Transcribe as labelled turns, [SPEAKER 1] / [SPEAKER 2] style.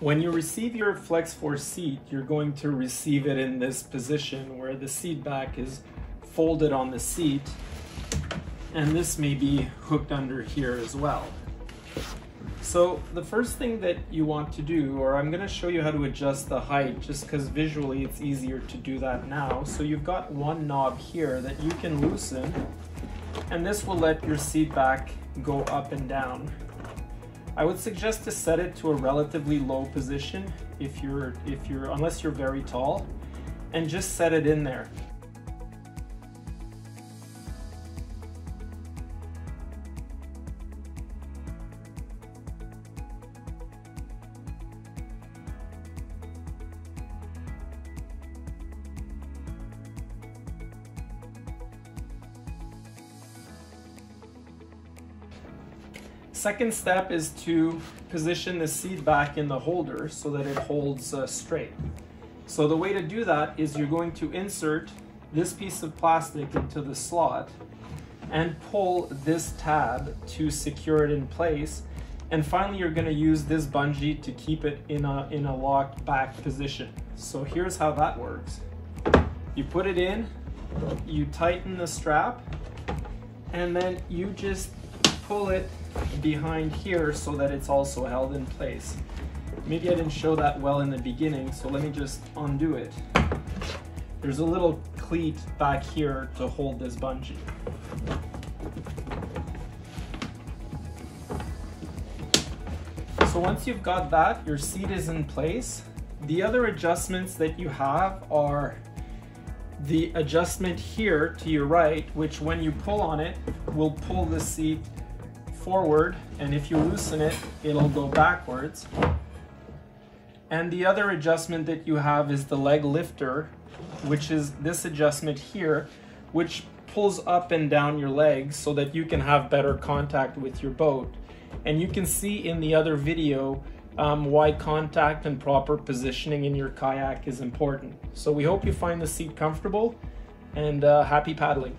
[SPEAKER 1] When you receive your Flex 4 seat, you're going to receive it in this position where the seat back is folded on the seat and this may be hooked under here as well. So the first thing that you want to do, or I'm going to show you how to adjust the height just because visually it's easier to do that now. So you've got one knob here that you can loosen and this will let your seat back go up and down. I would suggest to set it to a relatively low position if you're, if you're, unless you're very tall, and just set it in there. Second step is to position the seed back in the holder so that it holds uh, straight. So the way to do that is you're going to insert this piece of plastic into the slot and pull this tab to secure it in place. And finally, you're gonna use this bungee to keep it in a, in a locked back position. So here's how that works. You put it in, you tighten the strap, and then you just pull it behind here so that it's also held in place. Maybe I didn't show that well in the beginning, so let me just undo it. There's a little cleat back here to hold this bungee. So once you've got that, your seat is in place. The other adjustments that you have are the adjustment here to your right, which when you pull on it, will pull the seat forward and if you loosen it, it'll go backwards. And the other adjustment that you have is the leg lifter, which is this adjustment here, which pulls up and down your legs so that you can have better contact with your boat. And you can see in the other video um, why contact and proper positioning in your kayak is important. So we hope you find the seat comfortable and uh, happy paddling.